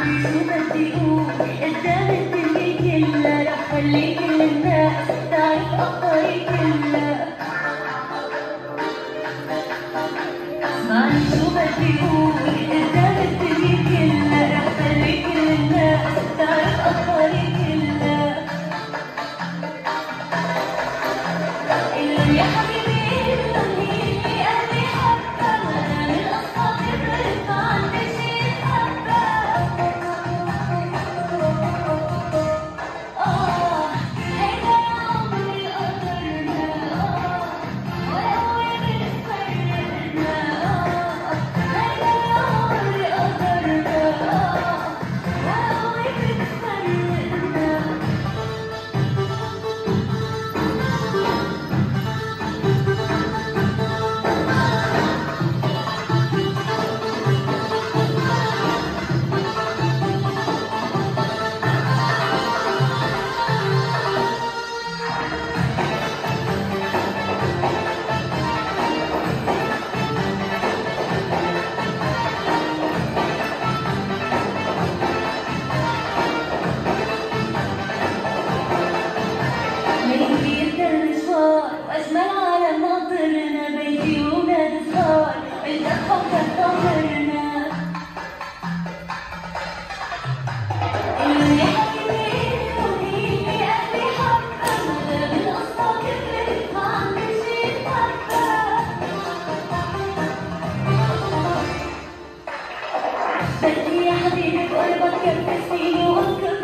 عم بصدقوا قدام الدنيا كلها رح خليك للناس تعرف اخطاري كلها اسمعني شو بدي أقول قلبي يا حبيبي وقلبك كان تسيني وقلبك